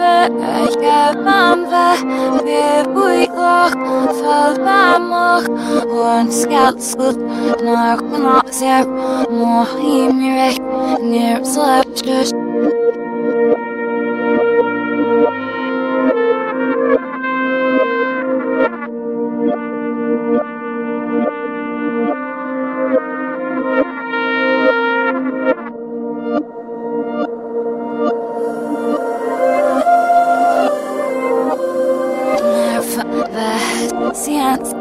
Estirfe Öjkabamba Bebuiloch Falbamor Und Skalskut Narknasep Mohimirek Science.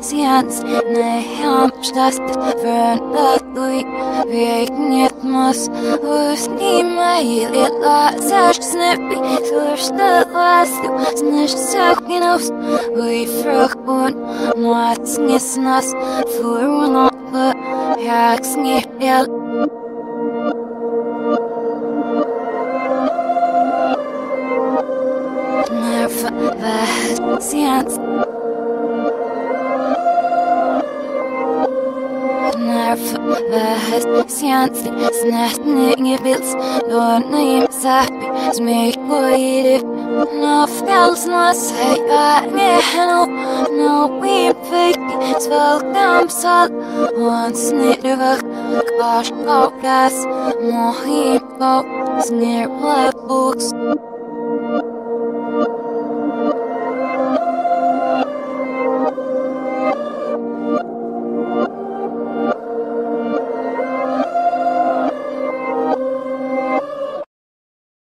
Science nejem šťast vrnatluj Just tmos usnímají lidla Zaž z nebi slušta lásu Znaš sokinost Uj froh un Moc nesnos Furunot Jak sněh jel va science. Nerf va science. Snätninge bilds. Låna im sappi. Smek och idip. Nuff bells nas. Hej agne heno. No we fake. Svalkam salt. Once niduvak. Gosh, go gas. Mohim go. Snare black books.